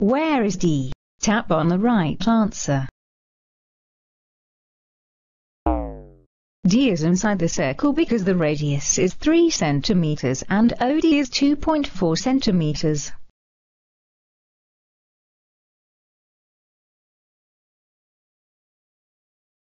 Where is D? Tap on the right answer. D is inside the circle because the radius is 3 centimeters and OD is 2.4 centimeters.